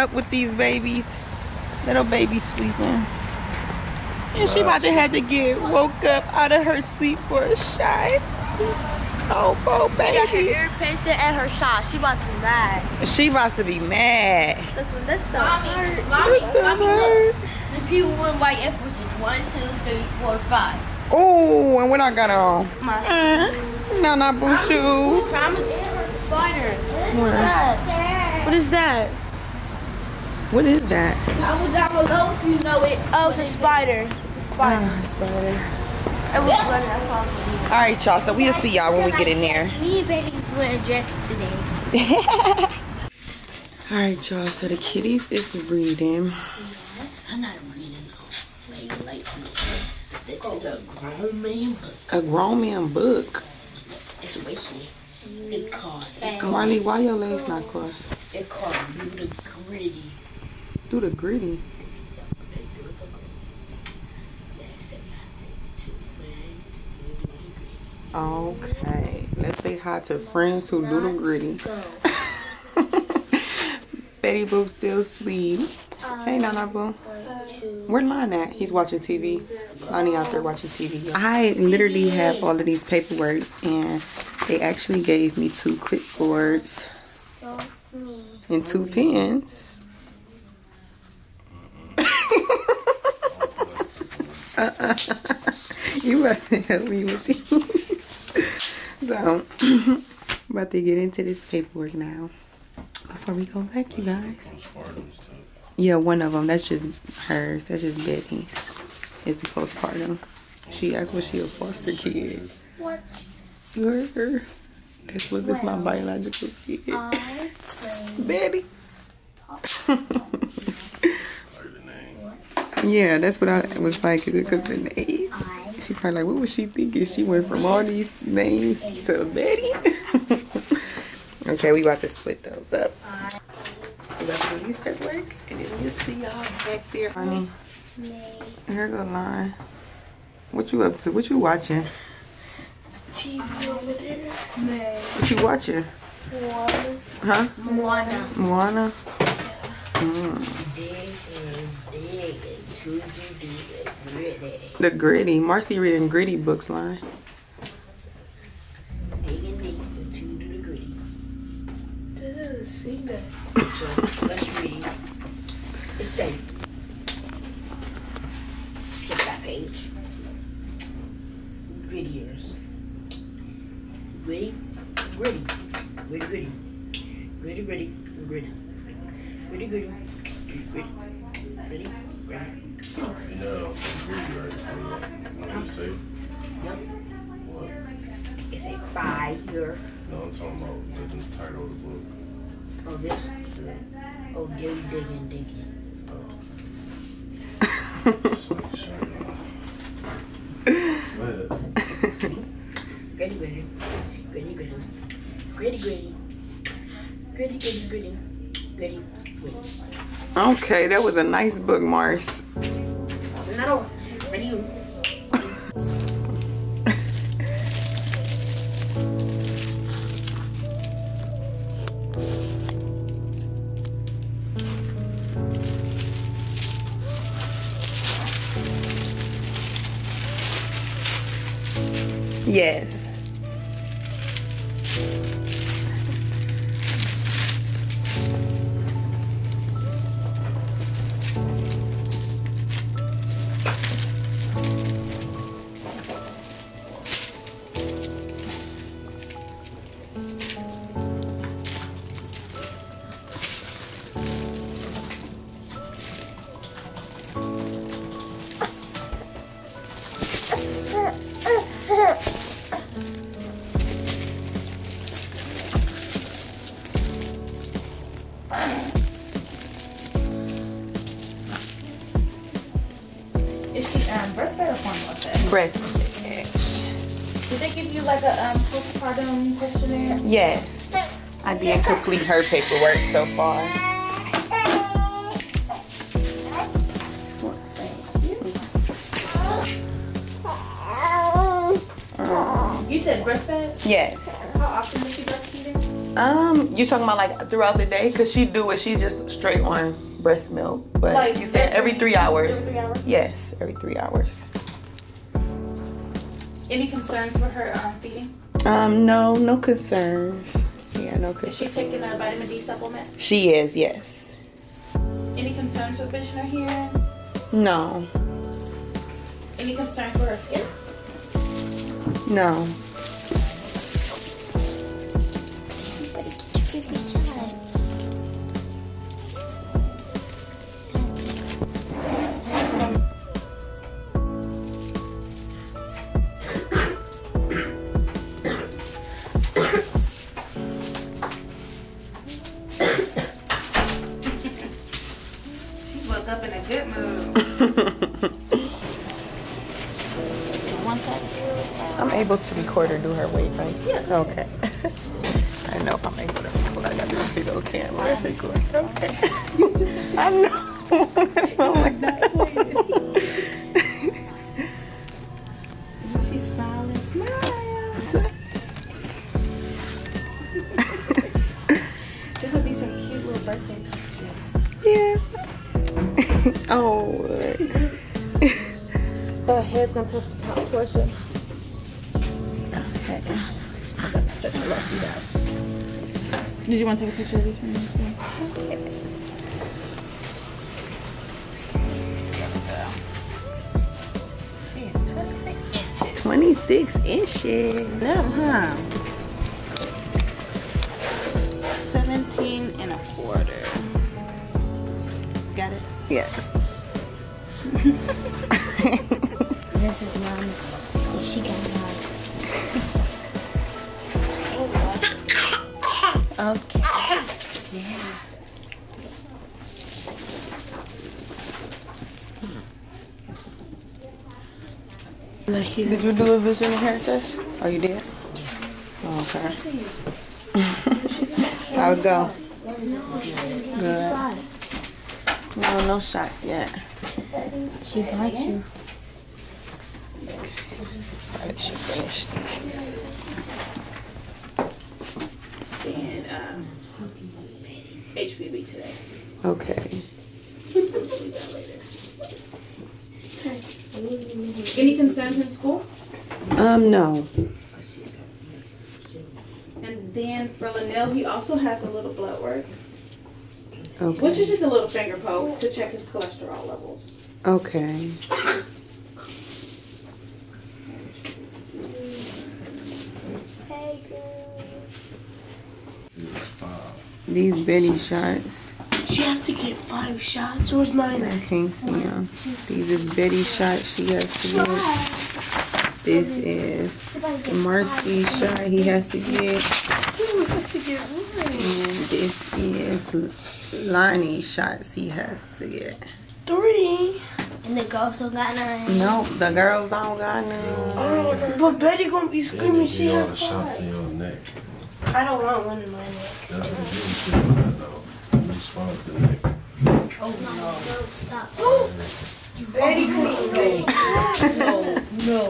up with these babies? Little baby sleeping. And she about to have to get woke up out of her sleep for a shot. Oh, poor She got her ear piercing and her shot. She about to be mad. She about to be mad. Listen, that's the Mommy, hurt. mommy, What's the mommy, word? look. The people went by F was one, two, three, four, five. Oh, and what I got on? My Uh, no, not boot shoes. promise spider. Where? What is that? What is that? Comment down below if you know it. Oh, it's a spider. It's a spider. Ah, spider. It was funny. That's all. All right, y'all. So we'll see y'all when we get in there. Me and babies went dressed today. All right, y'all. So the kitties is reading. I'm not reading though. Like, like, this is a grown man book. A grown man book. It's wishing. It called, Marley, why your legs not crossed? it called Do the Gritty. Do the gritty. Okay. Let's say hi to friends who do the gritty. Betty Boop still sleep. Hey, Nana Boo. Where Lon at? He's watching TV. Lonnie out there watching TV. I literally have all of these paperwork and they actually gave me two clipboards and two pens. You about to help me with these. so, about to get into this paperwork now. Before we go back, you guys. Yeah, one of them. That's just hers. That's just Betty's. It's the postpartum. She asked was she a foster kid. What? You heard her. That's was this my biological kid. Betty. Yeah, that's what I was like. Because the name. She probably like, what was she thinking? She went from all these names to Betty. okay, we about to split those up. We about to do these paperwork, and then we'll see y'all back there. Honey, here go line. What you up to? What you watching? TV over there. What you watching? Moana. Huh? Moana. Moana? Dig mm. and the gritty. Marcy reading gritty books line. Dig and dig and to the gritty. Doesn't see that. So let's read. It said, skip that page. Grittiers. Gritty, gritty, gritty, gritty, gritty, gritty, gritty, gritty, gritty, gritty, gritty, gritty. No, February 21. You? Yep. No, I'm talking about the title of the book. Oh, this? Yeah. Oh, dig, digging, digging. Oh. Gritty, gritty. Gritty, gritty. Gritty, gritty. Gritty, gritty, gritty. Gritty, gritty. Okay, that was a nice book, Mars. Yes. Um breastfed or formula fed? Breast. Did they give you like a um postpartum questionnaire? Yes. I did complete her paperwork so far. You said breastfed? Yes. How often is she breastfeeding? Um, you talking about like throughout the day? Cause she do it. She just straight on breast milk. But Like you said every three hours. Every three hours. Yes, every three hours. Any concerns for her um, feeding? Um, no, no concerns. Yeah, no Is she taking a vitamin D supplement? She is, yes. Any concerns with vision or hearing? No, Any concerns for her skin? no. Record her do her weight, right? Yeah. Okay. I know I'm able to record. I got this old camera. Record. Okay. I know. want to take a picture of this one? She is 26 inches. 26 inches. Up, huh? 17 and a quarter. Got it? Yes. This is mom's. She got mine. Okay. Did you do a vision and hair test? Oh, you did? Okay. How'd it go? Good. No, no shots yet. She bites you. I should finish these. And um, HPV today. Okay. We'll do that later. Any concerns in school? Um, no. And then for Linnell, he also has a little blood work, which is just a little finger poke to check his cholesterol levels. Okay. Hey, girl. These Betty shots. She have to get five shots. Where's mine? I can't see them. These is Betty shots she has to get. This is Marcy shot he has to get. Who has to get mine? And this is Lonnie shots he has to get. Three. And the girl still got nine. Nope, the girls don't got none. But Betty gonna be They screaming. need She all the have shots five. in your neck. I don't want one in my neck. That's what you see mine though. You spot the neck. No, stop. Betty, please. No.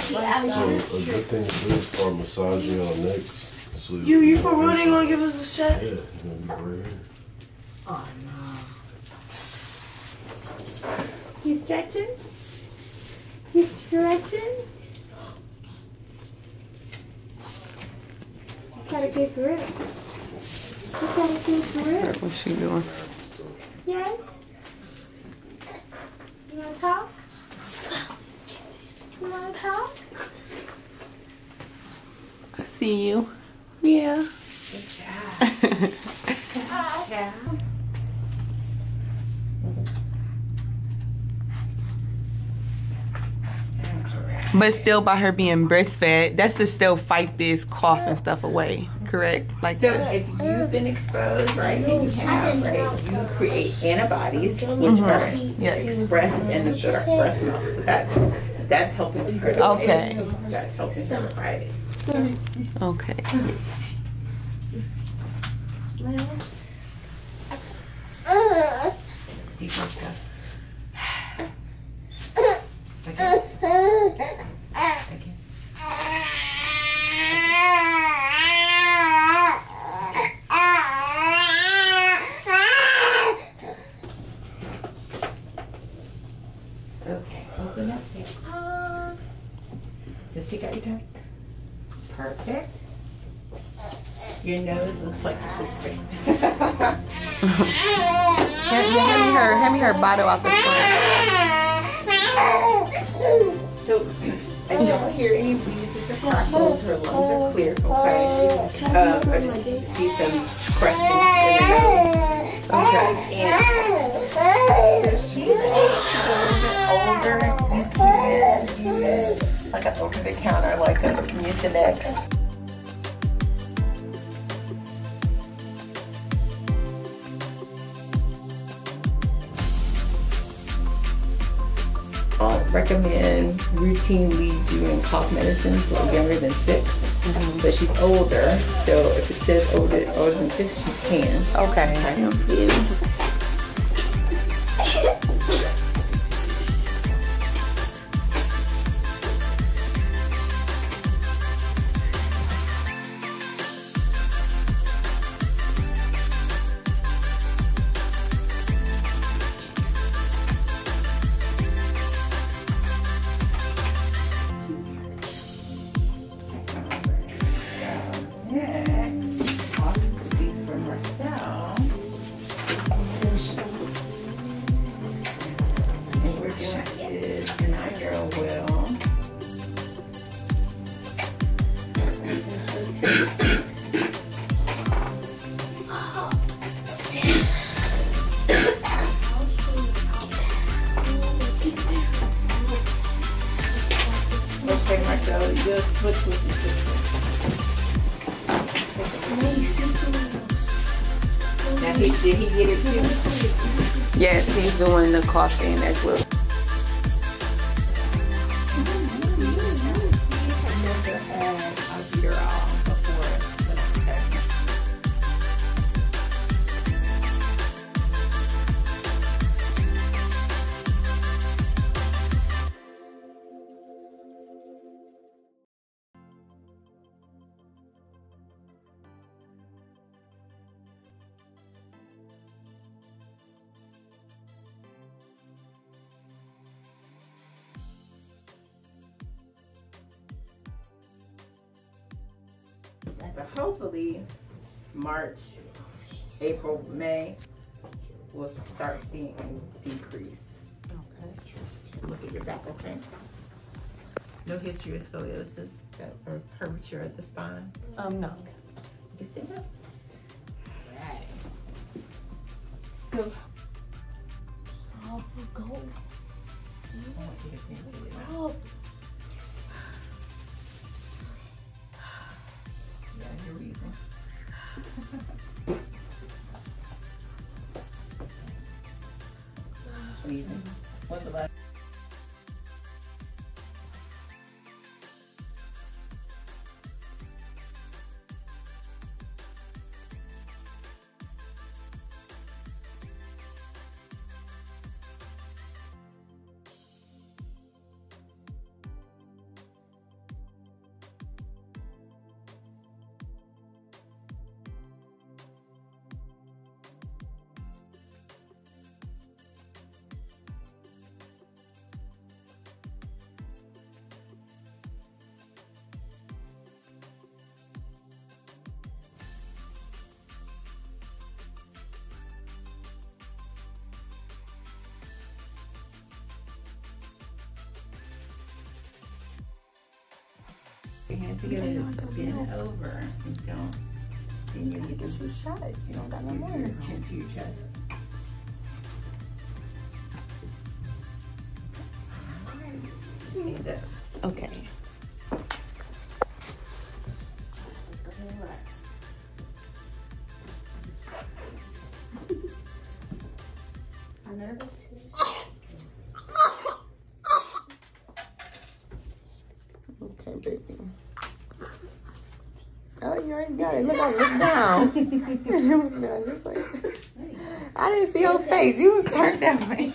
So a good thing to do is start massaging your necks. So You, you for real? They gonna give us a shot? Yeah, you're gonna be right here. You stretching? You stretching? Got a good grip. You got a good grip. What's she doing? Yes? You wanna talk? You wanna talk? I see you. Yeah. Yeah. But still, by her being breastfed, that's to still fight this cough and stuff away. Correct? Like So that. if you've been exposed, right, and you have, right, you create antibodies which mm-hmm. are Yes. expressed in the bre- breast milk. So that's that's helping her. to Okay. That's helping her to fight it. Okay. Deep breath. Again. So stick out your tongue. Perfect. Your nose looks like your sister's. Hand, yeah, hand me her, hand me her bottle out the front. So I don't hear any wheezes or crackles. Her lungs are clear. Okay. Um, I just see some crusting in the nose. Okay. And so she's a little bit older. You can use like an over the counter, like a Mucinex. uh, recommend routinely doing cough medicines like younger than 6 But she's older, so if it says older, older than six, she can. Okay. Sounds good. Next, the coughing as well. Hopefully, March, April, May, we'll start seeing a decrease. Okay. Look at your back, okay? No history of scoliosis or curvature of the spine? Um, no. You can sit up. Right. So, Oh, go. Your hands together, just bend over and don't. Then you need to you shot it. You don't got no Your your chin to your chest. You already got it. Look, I looked down. it was done just like I didn't see your face. You was turned that way.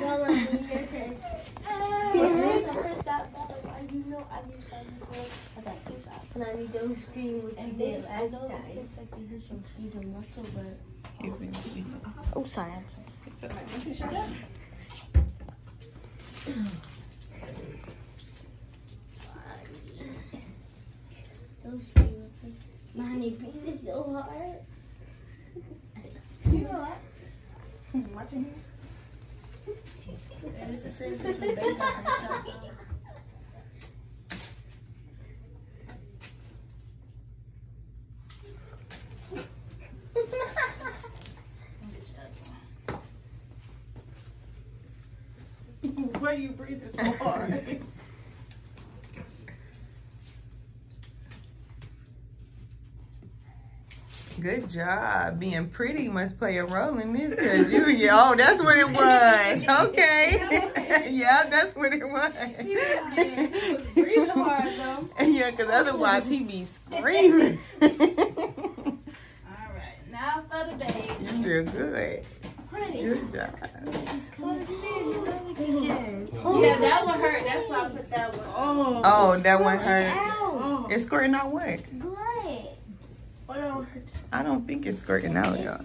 Well, I'm in your turn. You know, I did that before. I got two shots. And I need those scream what you did last night. It looks like you hit some keys and muscle, but. Excuse me. Oh, sorry. It's okay. Don't scream with me. My honey breathe is so hard. Relax. Watching here. And it's the same place when Betty got herself. Why you breathing so hard? Good job. Being pretty must play a role in this because you, yeah, oh, that's what it was. Okay. yeah, that's what it was. breathing hard yeah, because otherwise he be screaming. All right, now for the baby. you feel good. Good job. Yeah, that one hurt. That's why I put that one. Oh. Oh, that one hurt. Ow! Oh. It's squirting out what? Blood. What don't hurt? I don't think it's squirting out, y'all.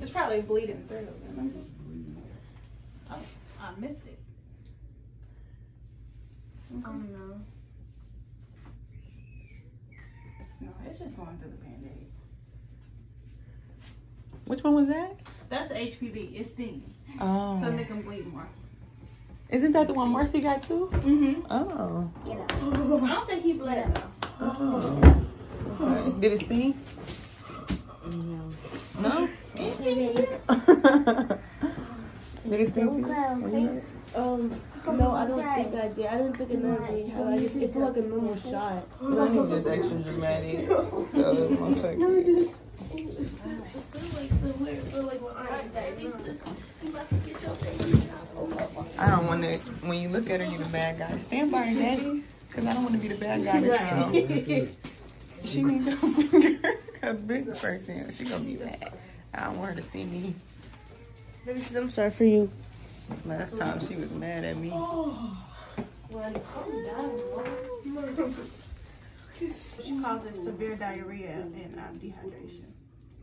It's probably bleeding through. Let me see. Oh, I missed it. Oh no. No, it's just going through the band-aid. Which one was that? That's HPV. It's stinging. So Oh. make them bleed more. Isn't that the one Marcy got too? Mm-hmm. Oh. Get out. I don't think he bled though. Oh. Okay. Did it sting? No. Did it sting Don't too? cry, okay? Um, no, I don't think I did. I didn't think it really had. I just it felt like a normal shot. Well, I think just extra dramatic. So, one second. I don't want to. When you look at her, you're the bad guy. Stand by her, daddy, because I don't want to be the bad guy this round. She needs your finger. A big person. She gonna be mad. I don't want her to see me. I'm sorry for you. Last time she was mad at me. She causes severe diarrhea and um, dehydration.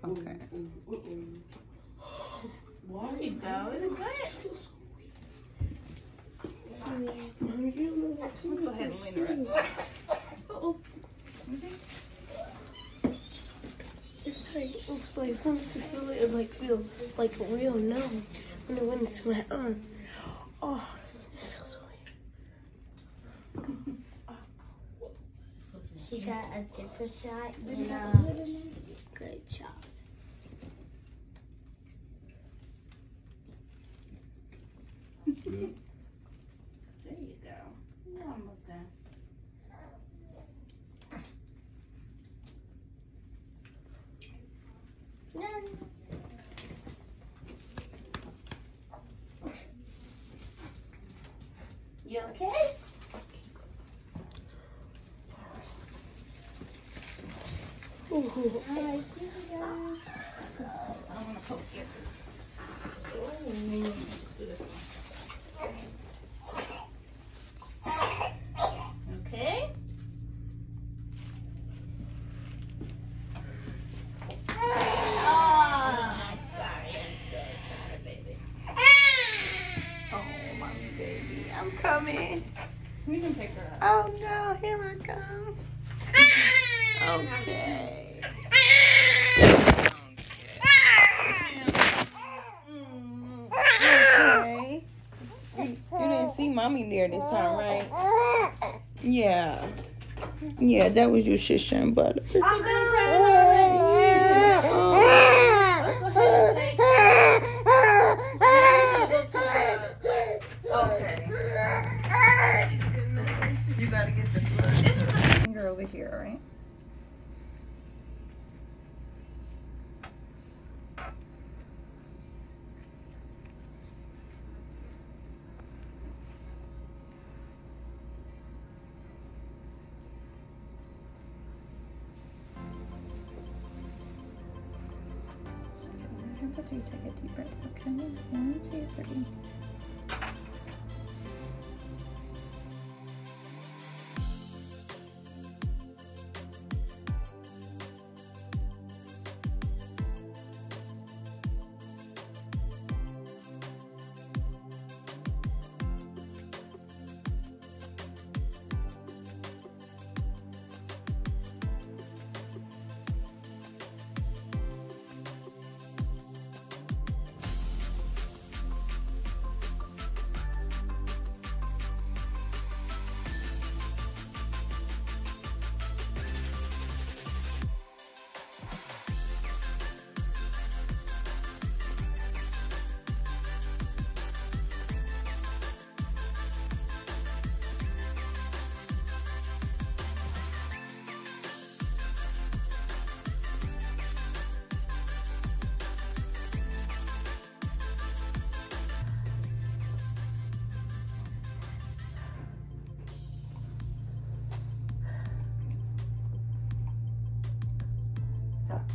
Okay. There you go. Is it good? Let's go ahead and lean her up. Uh-oh. It's like it's like something to feel it like feel like real numb when it went into my arm. Oh, it feels so weird. She got a different shot and a uh, good shot. There you go. You're almost done. None. You okay? Ooh, Alright, see you guys. I don't want to poke you. Okay. Oh, I'm sorry. I'm so sorry, baby. Oh, mommy, baby, I'm coming. We can pick her up. Oh no, here I come. Okay. Okay. You, you didn't see mommy there this time, right? Yeah. Yeah, that was your and butter.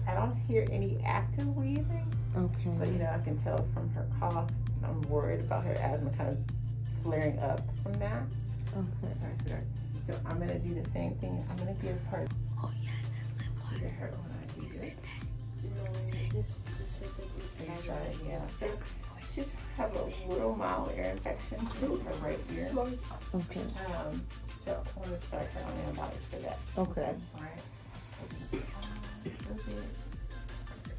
I don't hear any active wheezing, Okay. but you know, I can tell from her cough. I'm worried about her asthma kind of flaring up from that. Okay. Sorry, sweetheart. So I'm gonna do the same thing. I'm gonna give her. Oh yeah, that's Give her when I do this. This side, yeah. So she's have a little mild ear infection to her right ear. Okay. Um, so I'm gonna start her on antibiotics for that. Okay. All right.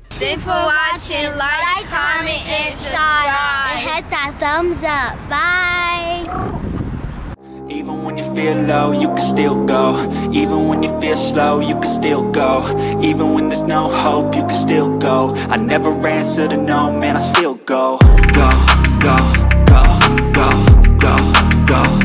Thanks for watching. Like, comment, and subscribe. And hit that thumbs up. Bye. Even when you feel low, you can still go. Even when you feel slow, you can still go. Even when there's no hope, you can still go. I never answer to no, man, I still go. Go, go, go, go, go, go.